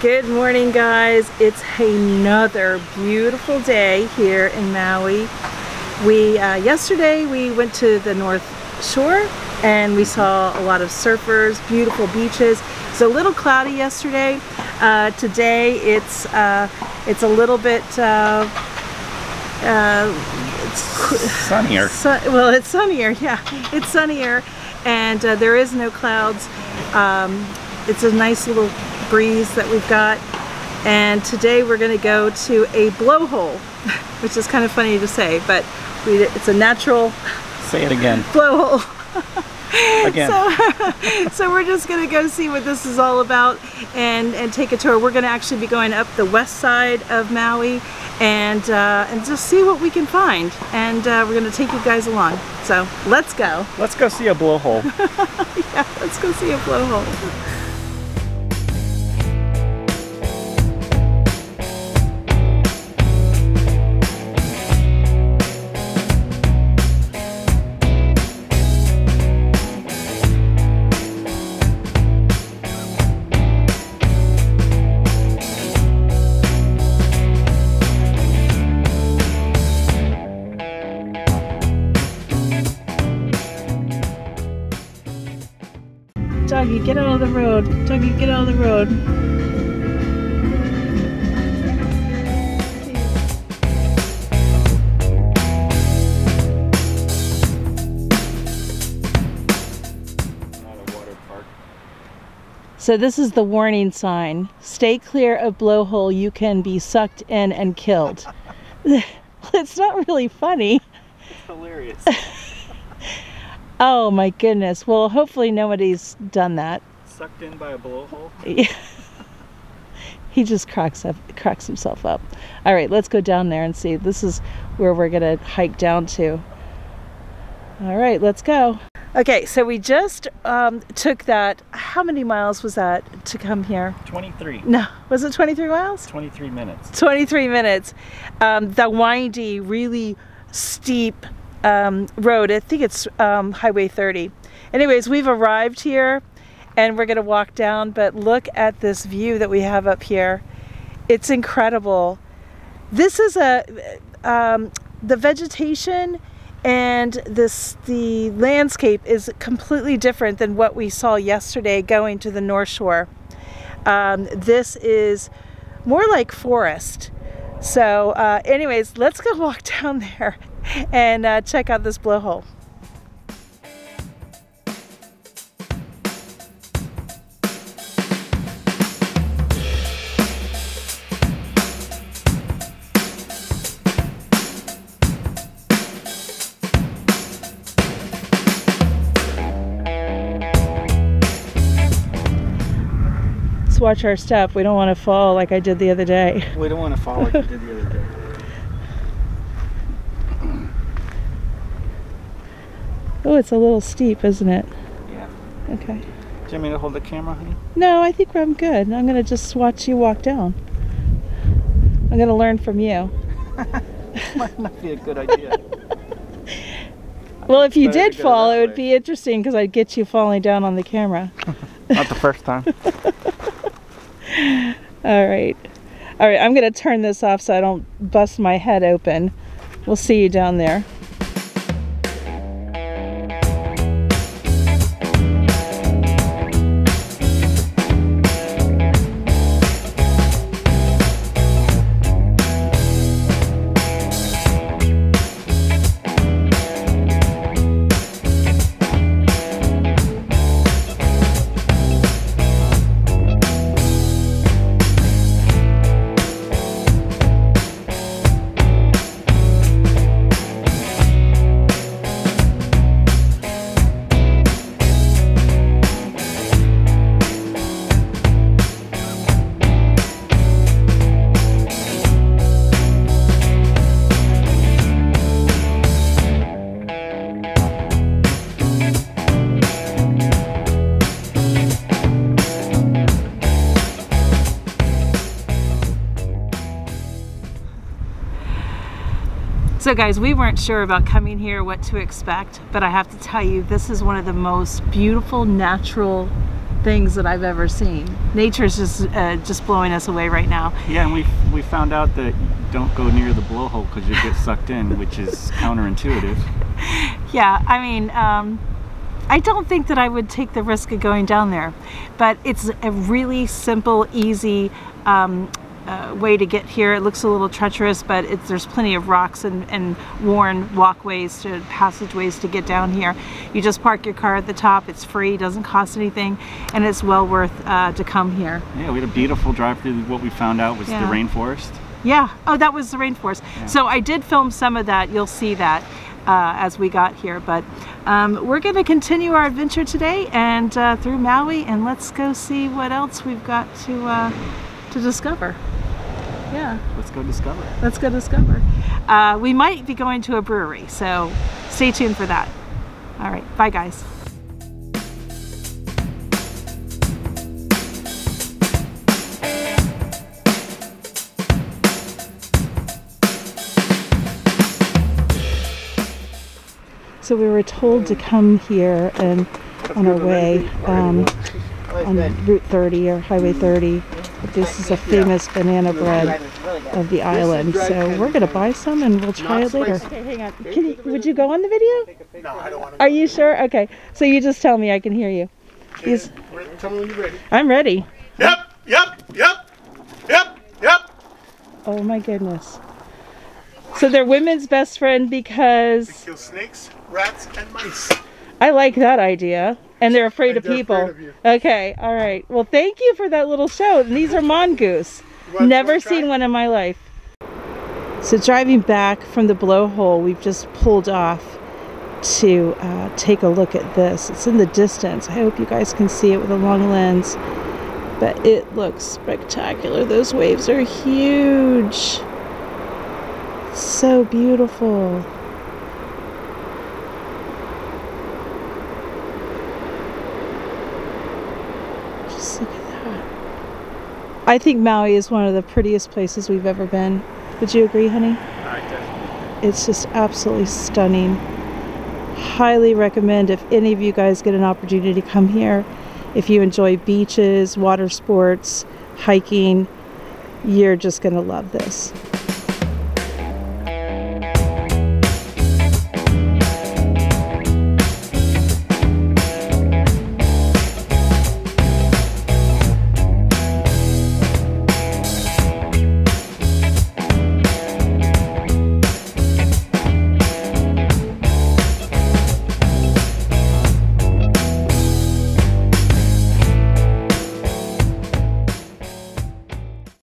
Good morning guys. It's another beautiful day here in Maui. We uh, Yesterday we went to the North Shore and we saw a lot of surfers, beautiful beaches. It's a little cloudy yesterday. Uh, today it's uh, it's a little bit uh, uh, it's sunnier. well, it's sunnier. Yeah, it's sunnier, and uh, there is no clouds. Um, it's a nice little breeze that we've got. And today we're going to go to a blowhole, which is kind of funny to say, but we, it's a natural. Say it again. Blowhole. Again. So, so, we're just gonna go see what this is all about and, and take a tour. We're gonna actually be going up the west side of Maui and, uh, and just see what we can find. And uh, we're gonna take you guys along. So let's go. Let's go see a blowhole. yeah, let's go see a blowhole. Get out of the road. Doggy, get out of the road. So this is the warning sign. Stay clear of blowhole. You can be sucked in and killed. it's not really funny. It's hilarious. Oh my goodness. Well, hopefully nobody's done that. Sucked in by a blowhole? Yeah. he just cracks up cracks himself up. All right, let's go down there and see. This is where we're going to hike down to. All right, let's go. Okay, so we just um, took that. How many miles was that to come here? 23. No, was it 23 miles? 23 minutes. 23 minutes. Um, the windy, really steep um, road. I think it's um, Highway 30. Anyways, we've arrived here and we're going to walk down, but look at this view that we have up here. It's incredible. This is a, um, the vegetation and this the landscape is completely different than what we saw yesterday going to the North Shore. Um, this is more like forest. So uh, anyways, let's go walk down there and uh, check out this blowhole. Let's watch our step. We don't want to fall like I did the other day. We don't want to fall like we did the other day. Oh, it's a little steep, isn't it? Yeah. Okay. Do you want me to hold the camera, honey? No, I think I'm good. I'm going to just watch you walk down. I'm going to learn from you. Might not be a good idea. well, if you did fall, it would way. be interesting because I'd get you falling down on the camera. not the first time. All right. All right, I'm going to turn this off so I don't bust my head open. We'll see you down there. So guys, we weren't sure about coming here, what to expect, but I have to tell you, this is one of the most beautiful natural things that I've ever seen. Nature's just uh, just blowing us away right now. Yeah, and we we found out that don't go near the blowhole because you get sucked in, which is counterintuitive. Yeah, I mean, um, I don't think that I would take the risk of going down there, but it's a really simple, easy um, uh, way to get here. It looks a little treacherous, but it's, there's plenty of rocks and, and worn walkways to passageways to get down here. You just park your car at the top. It's free, doesn't cost anything, and it's well worth uh, to come here. Yeah, we had a beautiful drive through. What we found out was Yeah. the rainforest. Yeah. Oh, that was the rainforest. So I did film some of that. You'll see that uh, as we got here. But um, we're going to continue our adventure today and uh, through Maui, and let's go see what else we've got to uh, to discover. Yeah, Let's go discover. let's go discover. Uh, we might be going to a brewery, so stay tuned for that. All right. Bye, guys. So we were told to come here and on our way um, on Route 30 or Highway 30. This is a famous banana bread of the island. So we're gonna buy some and we'll try it later. Okay, hang on. Can you, would you go on the video? No, I don't want to. Are you sure? Okay. So you just tell me I can hear you. These- Tell me when you're ready. I'm ready. Yep, yep, yep, yep, yep. Oh my goodness. So they're women's best friend because Kill snakes, rats, and mice. I like that idea. And they're afraid And of they're people. afraid of. Okay, all right. Well, thank you for that little show. And these are mongoose. Never seen one in my life. So driving back from the blowhole, we've just pulled off to uh, take a look at this. It's in the distance. I hope you guys can see it with a long lens. But it looks spectacular. Those waves are huge. So beautiful. Just look at that. I think Maui is one of the prettiest places we've ever been. Would you agree, honey? It's just absolutely stunning. Highly recommend if any of you guys get an opportunity to come here. If you enjoy beaches, water sports, hiking, you're just going to love this.